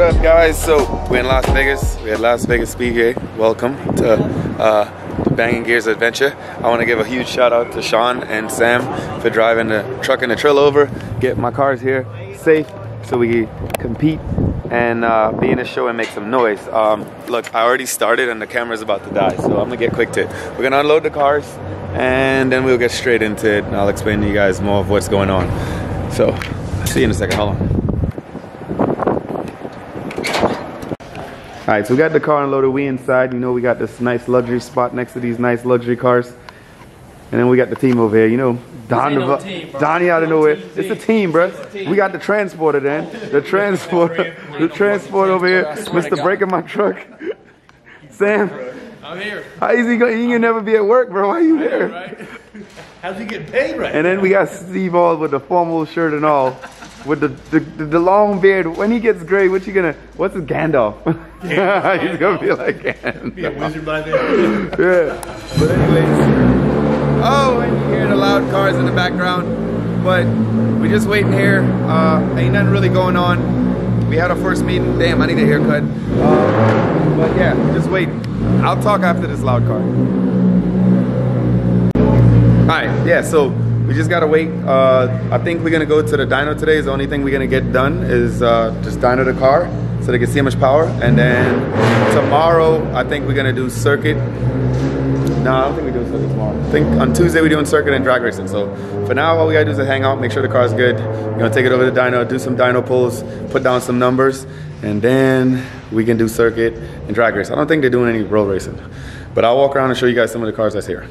What up, guys? So we're in Las Vegas. We're at Las Vegas Speedway. Welcome to uh, the Banging Gears Adventure. I want to give a huge shout out to Sean and Sam for driving the truck and the trail over, get my cars here safe so we compete and uh, be in the show and make some noise. Um, look, I already started and the camera's about to die, so I'm gonna get quick to it. We're gonna unload the cars and then we'll get straight into it and I'll explain to you guys more of what's going on. So, see you in a second. Hold on. All right, so we got the car unloaded. We inside. You know, we got this nice luxury spot next to these nice luxury cars. And then we got the team over here. You know, Don, no team. Donnie out of nowhere. team, It's a team. bro. A team. We got the transporter then. The transporter, the transport over here. I swear to Mr. Breaking my truck. Sam, I'm here. how is he going? He can never be at work, bro. Why are you there? Right? How's he get paid right? And then we got Steve all with the formal shirt and all, with the the, the, long beard. When he gets gray, what you gonna? What's his Gandalf? He's gonna be like Gandalf. Be a wizard by then. Yeah. But anyways. Oh, and you hear the loud cars in the background. But we just waiting here. Uh, ain't nothing really going on. We had our first meeting. Damn, I need a haircut. Uh, but yeah, just waiting. I'll talk after this loud car. Alright, yeah, so we just gotta wait. Uh, I think we're gonna go to the dyno today. Is The only thing we're gonna get done is uh, just dyno the car so they can see how much power. And then tomorrow, I think we're gonna do circuit. No, I don't think we're doing circuit tomorrow. I think on Tuesday we're doing circuit and drag racing. So for now, all we gotta do is hang out, make sure the car's good. We're gonna take it over to dyno, do some dyno pulls, put down some numbers, and then we can do circuit and drag race. I don't think they're doing any road racing. But I'll walk around and show you guys some of the cars that's here.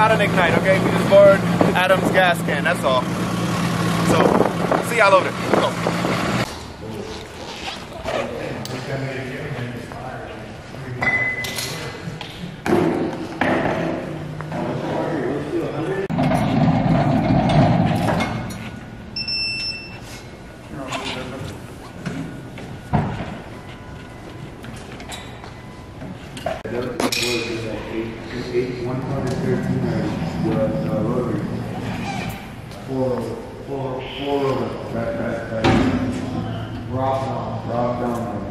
Not an ignite, okay? We just borrowed Adam's gas can, that's all. So, see y'all over there. Go. 8, 113 at uh, the uh, Rotary. Four, four, four, right, right, right. Rob Down. Rob Down.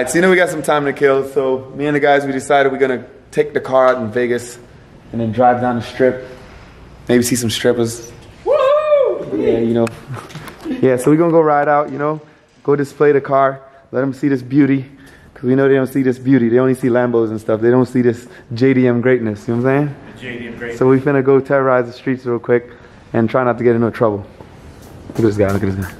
Right, so you know we got some time to kill. So me and the guys, we decided we're gonna take the car out in Vegas and then drive down the strip. Maybe see some strippers. Woo! Yeah, you know. yeah, so we're gonna go ride out, you know, go display the car, let them see this beauty. Cause we know they don't see this beauty. They only see Lambos and stuff. They don't see this JDM greatness. You know what I'm saying? JD, great. So we finna go terrorize the streets real quick and try not to get in no trouble. Look at this guy, look at this guy.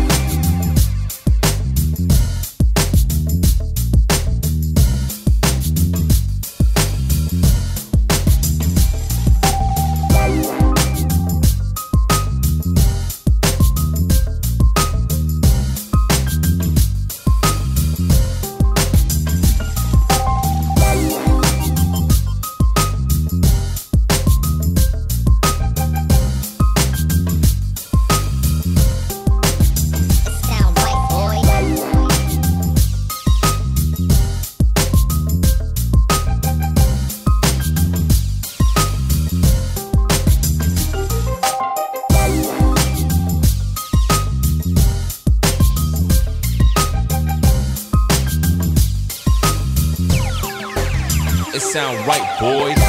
Sound right, boys.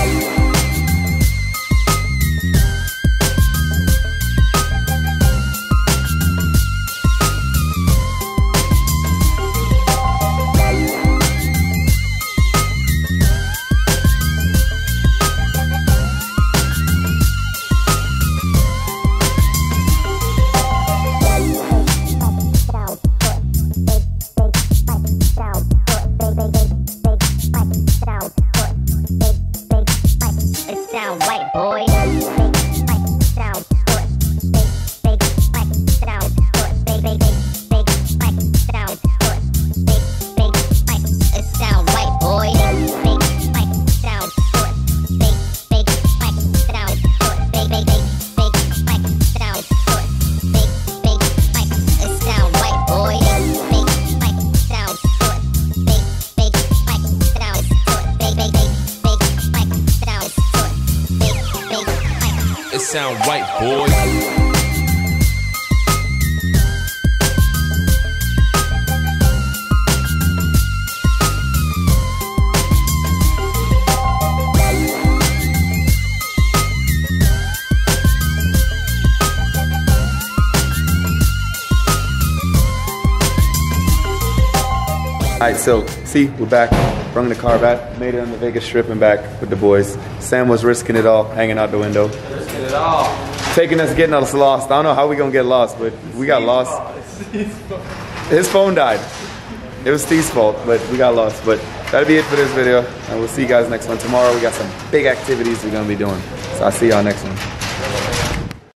Sound right, boys. All right, so see, we're back. Brung the car back, made it on the Vegas Strip and back with the boys. Sam was risking it all, hanging out the window. It all. Taking us, getting us lost. I don't know how we gonna get lost, but we got lost. His phone died. It was Steve's fault, but we got lost. But that'll be it for this video, and we'll see you guys next one. Tomorrow we got some big activities we're gonna be doing. So I'll see y'all next one.